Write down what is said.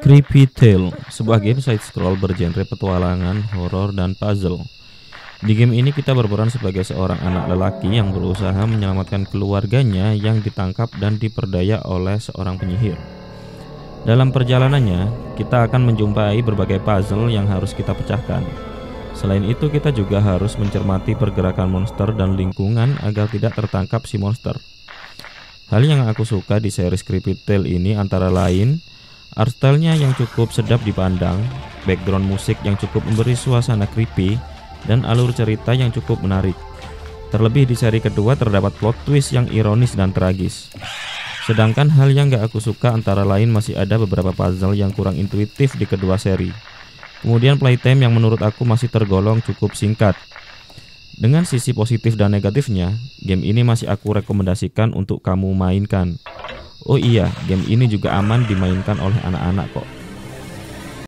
Creepy Tale, sebuah game side scroll bergenre petualangan, horor, dan puzzle. Di game ini kita berperan sebagai seorang anak lelaki yang berusaha menyelamatkan keluarganya yang ditangkap dan diperdaya oleh seorang penyihir. Dalam perjalanannya, kita akan menjumpai berbagai puzzle yang harus kita pecahkan. Selain itu, kita juga harus mencermati pergerakan monster dan lingkungan agar tidak tertangkap si monster. Hal yang aku suka di series Creepy Tale ini antara lain Art stylenya yang cukup sedap dipandang, background musik yang cukup memberi suasana creepy, dan alur cerita yang cukup menarik. Terlebih di seri kedua terdapat plot twist yang ironis dan tragis. Sedangkan hal yang gak aku suka antara lain masih ada beberapa puzzle yang kurang intuitif di kedua seri. Kemudian playtime yang menurut aku masih tergolong cukup singkat. Dengan sisi positif dan negatifnya, game ini masih aku rekomendasikan untuk kamu mainkan. Oh iya, game ini juga aman dimainkan oleh anak-anak kok.